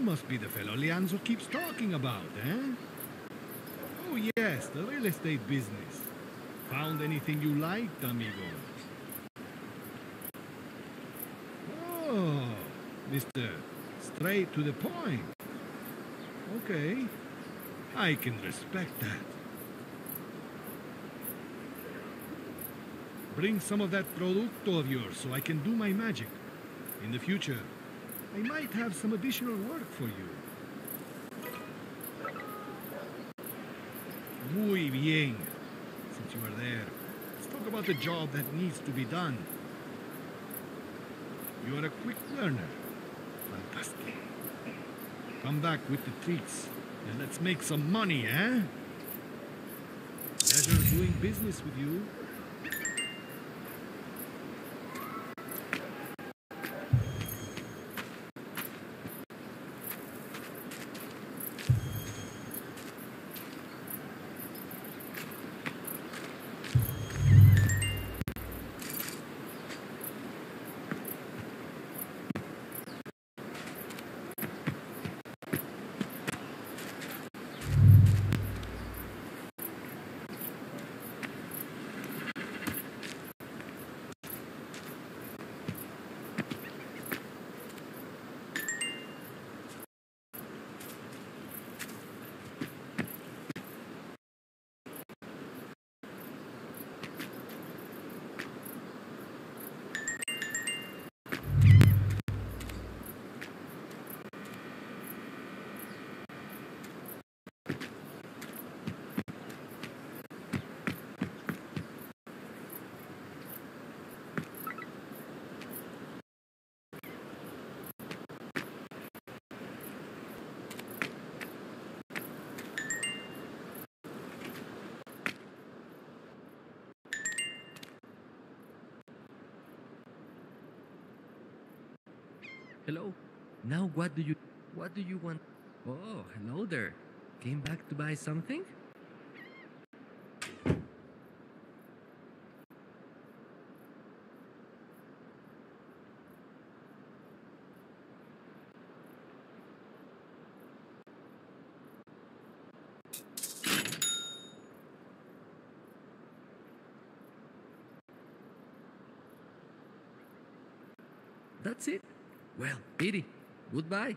must be the fellow Lianzo keeps talking about, eh? Oh, yes, the real estate business. Found anything you liked, amigo? Oh, Mr. Straight to the point. Okay, I can respect that. Bring some of that producto of yours so I can do my magic. In the future, I might have some additional work for you. Muy bien. Since you are there, let's talk about the job that needs to be done. You are a quick learner. Fantastic. Come back with the treats and let's make some money, eh? Pleasure doing business with you. Hello. Now what do you what do you want? Oh, hello there. Came back to buy something? That's it. Well, Edie, goodbye.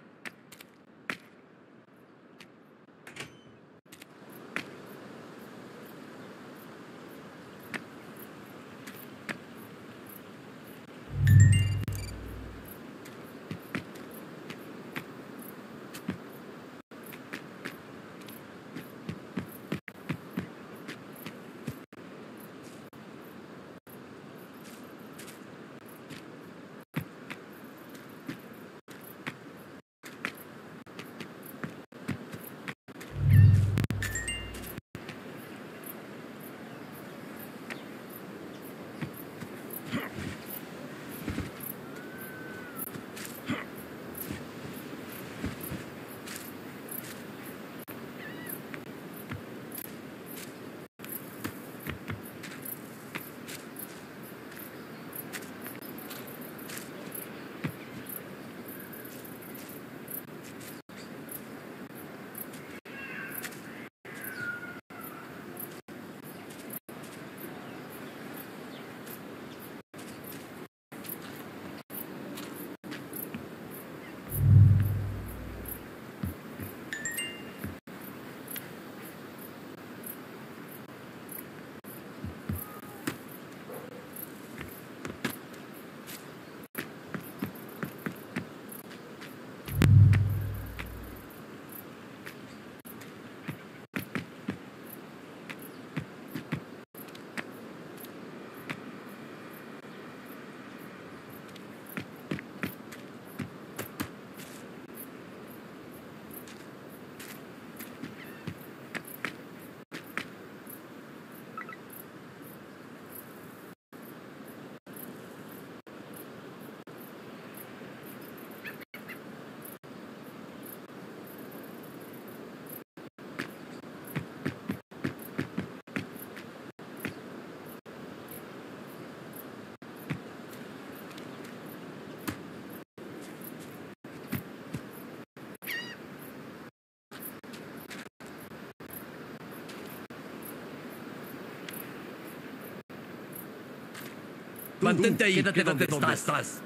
Mantente ahí. quédate Quédate donde donde estás. estás.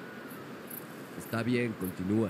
Está bien, continúa.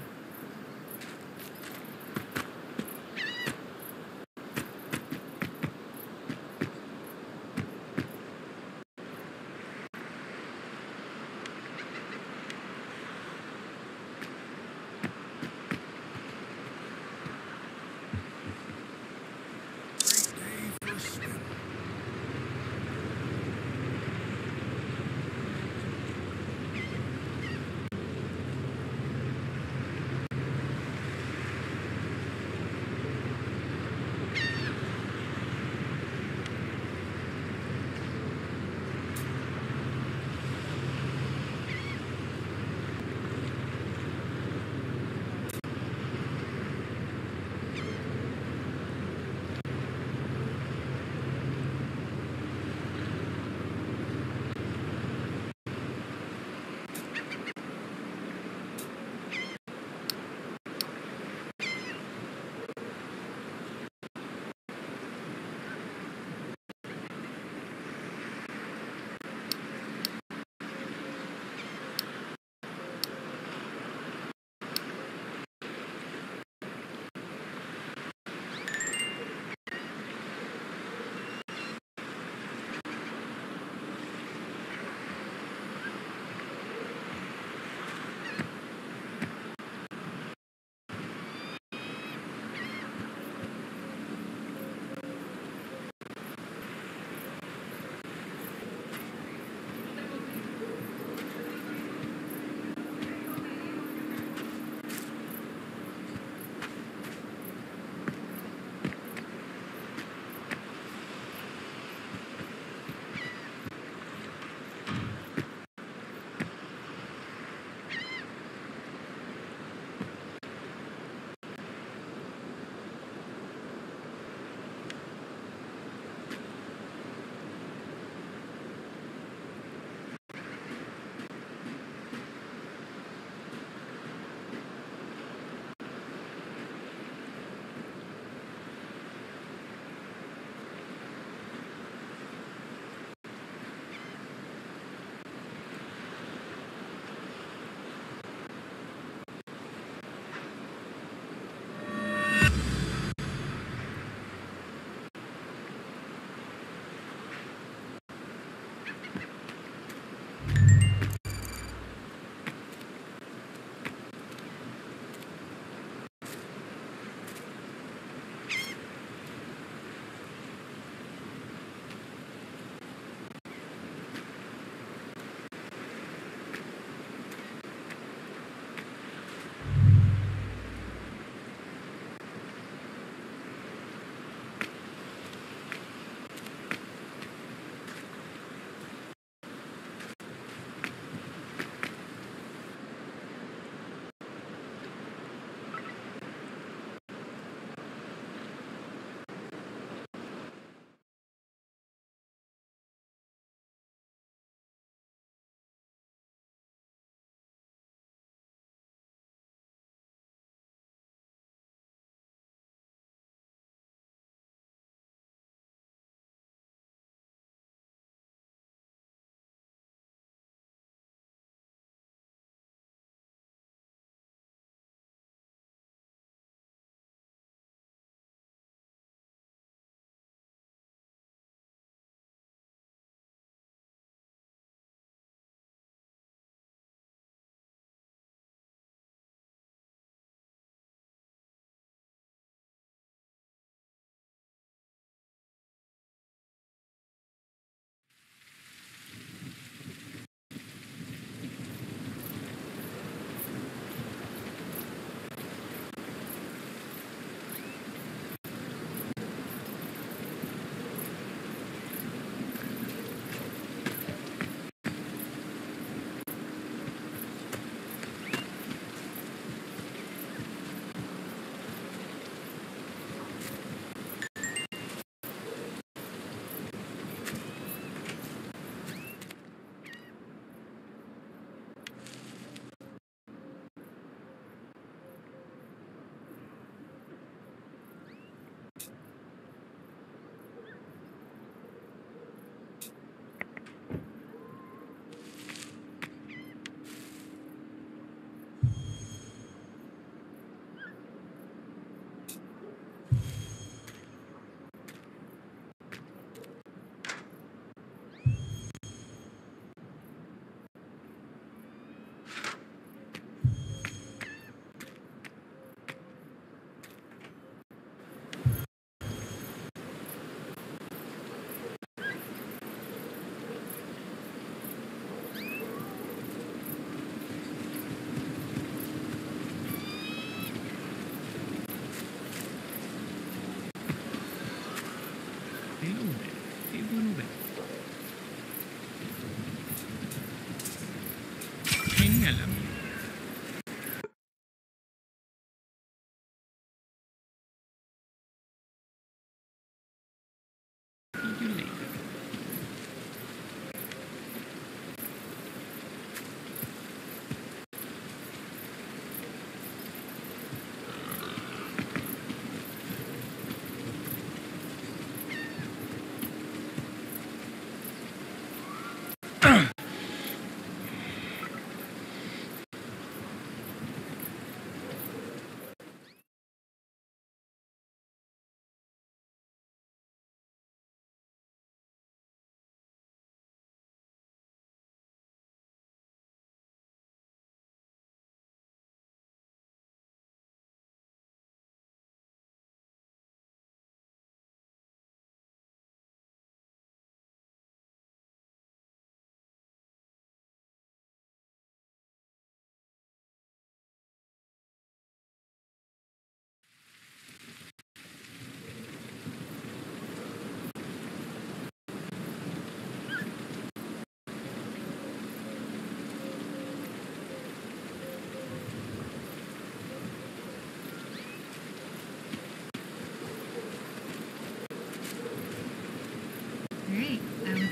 Um,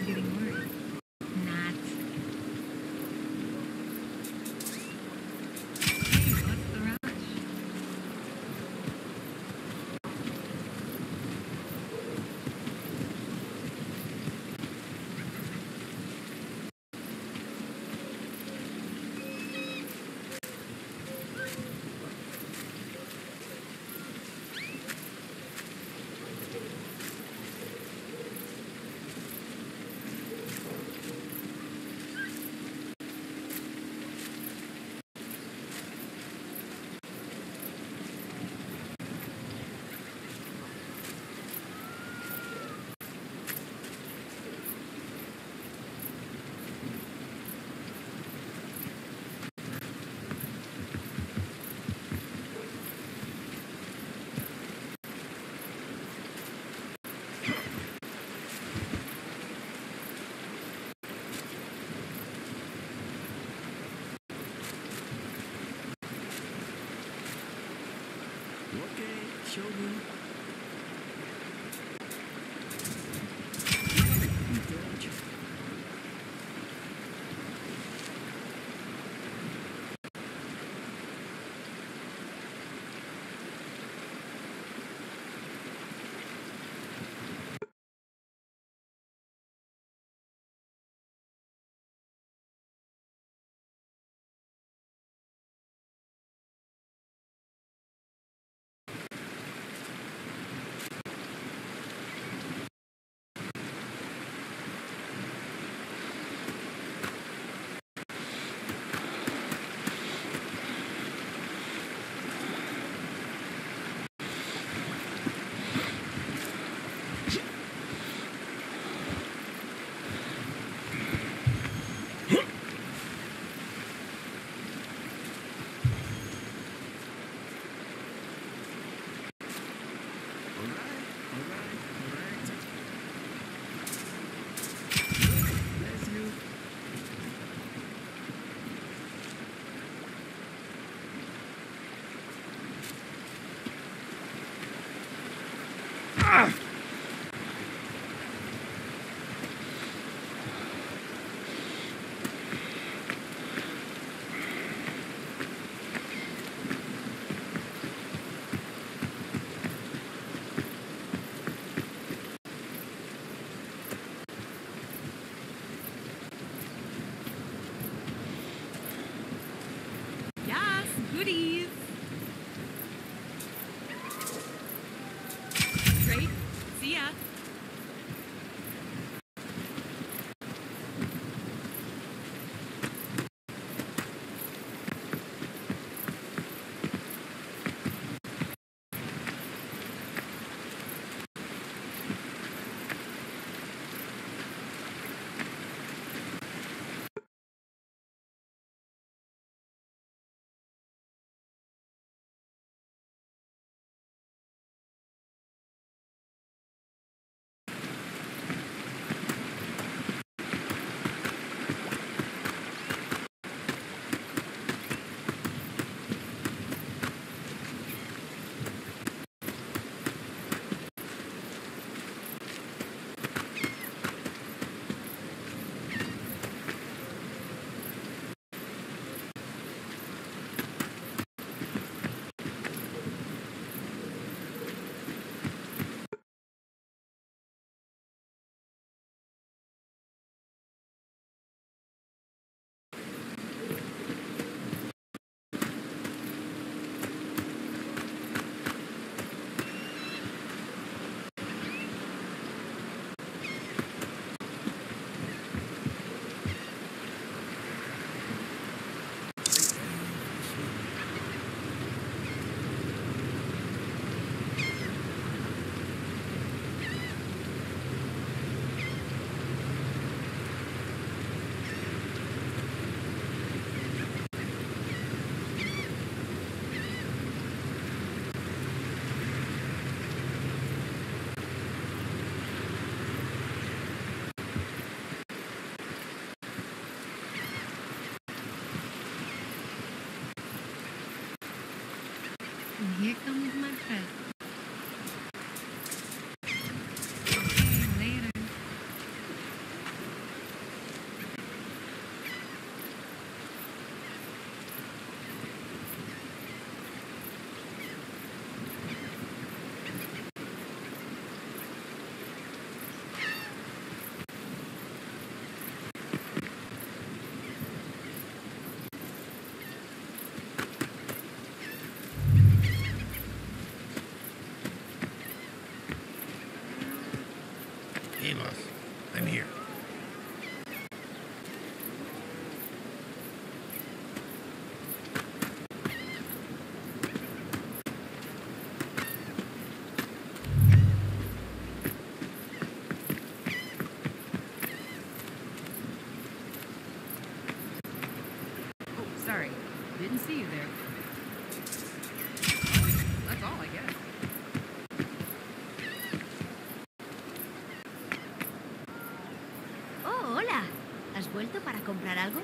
comprar algo?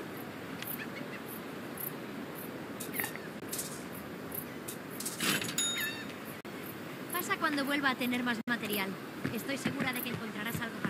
casa cuando vuelva a tener más material. Estoy segura de que encontrarás algo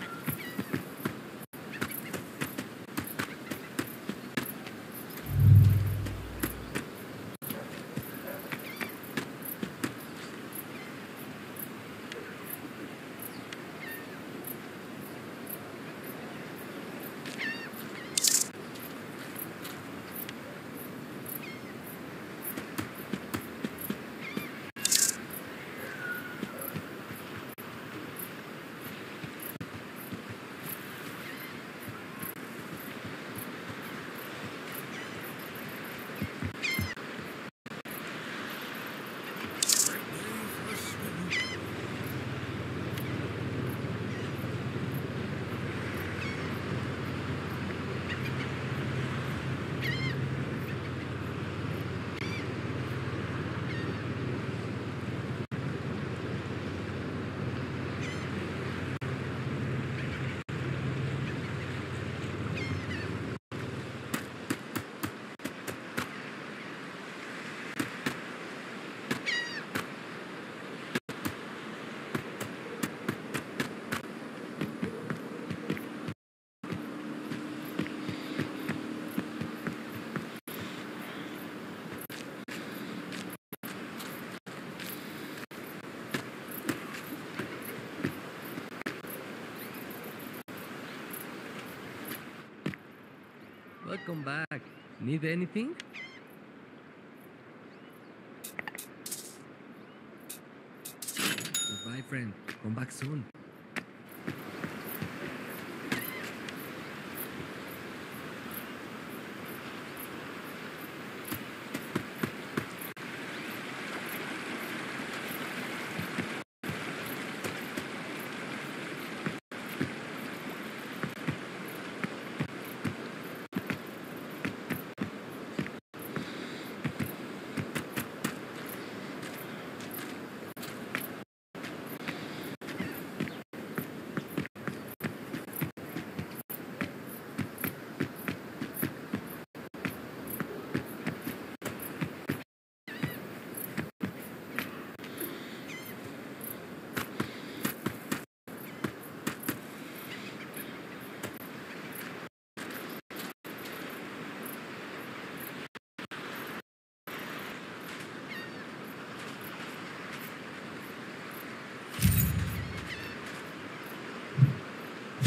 Welcome back. Need anything? Goodbye, friend. Come back soon.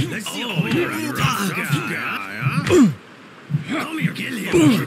Oh, you're a rough guy, huh? Come here, kill him.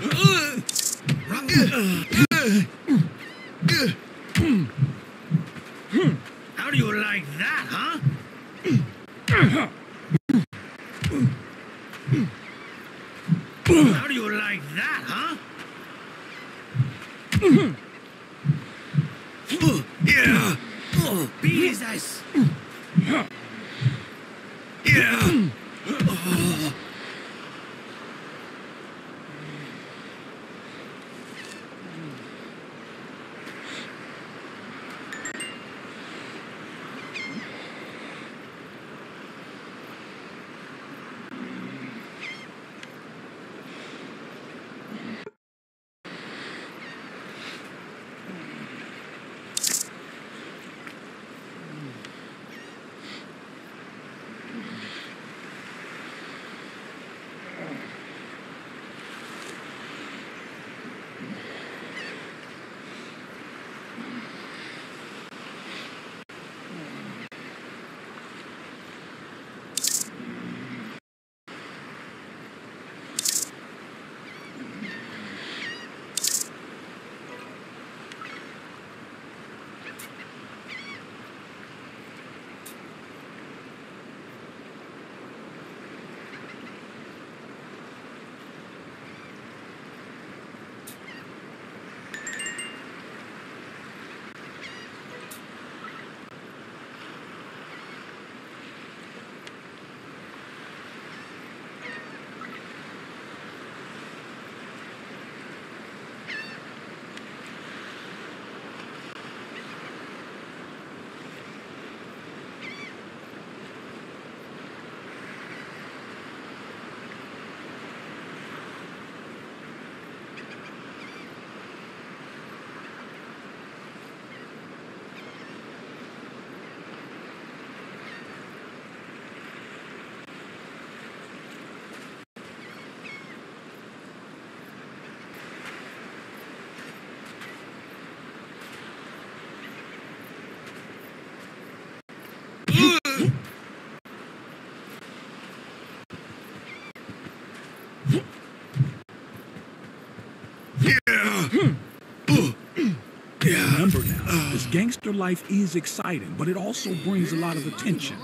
This gangster life is exciting, but it also brings a lot of attention.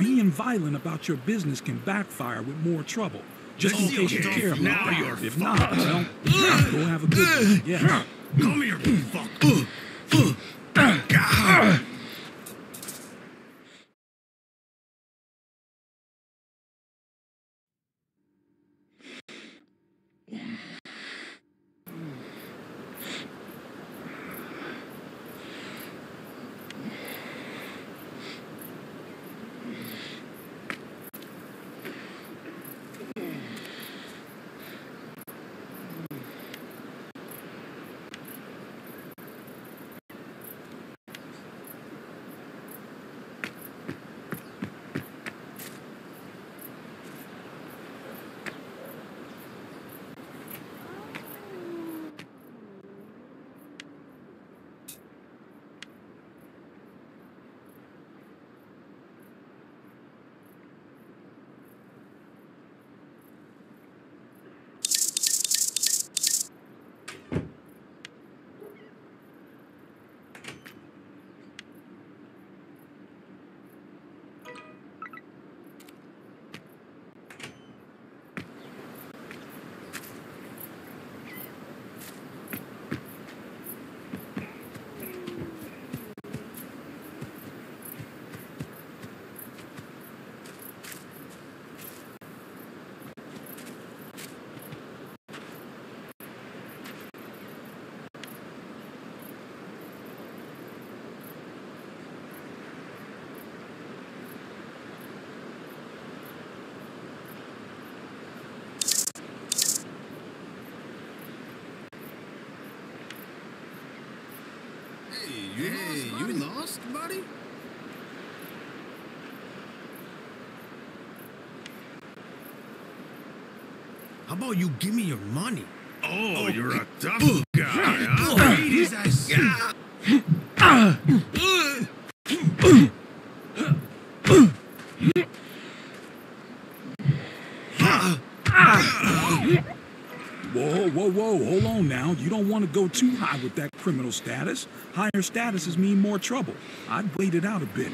Being violent about your business can backfire with more trouble. Just in case you care about Now that. you're If not, well, go have a good one. Yeah. Come here, you fuck. Hey, you lost, buddy? You lost, buddy? How about you give me your money? Oh, oh you're a tough guy, huh? Beat his ass. Whoa, whoa, whoa, hold on now. You don't want to go too high with that criminal status. Higher statuses mean more trouble. I'd wait it out a bit.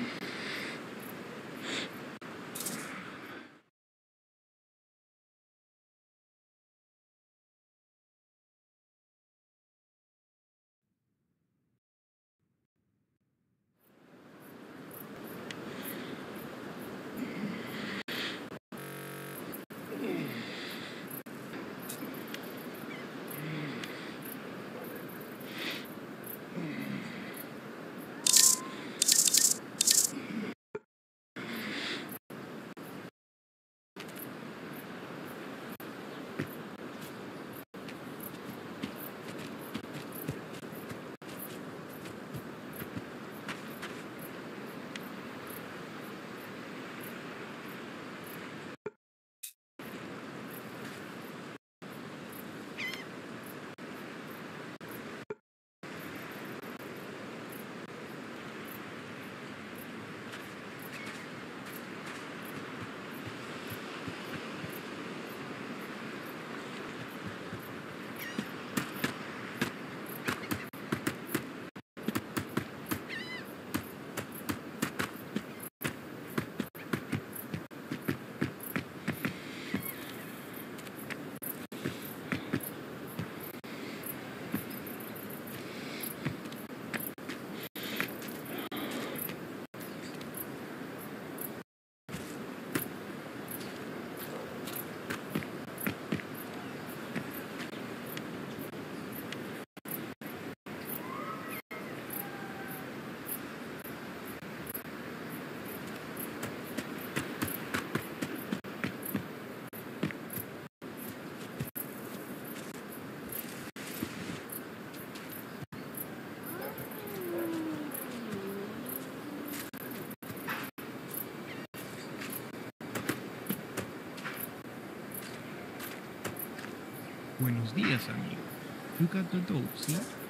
Buenos días, amigo. You got the dope, see?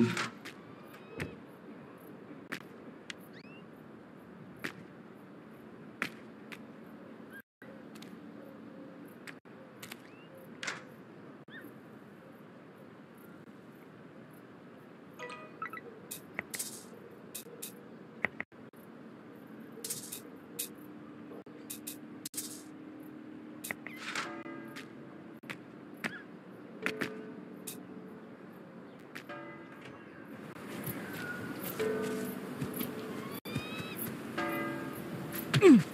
Ah, Mm-hmm.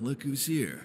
Look who's here.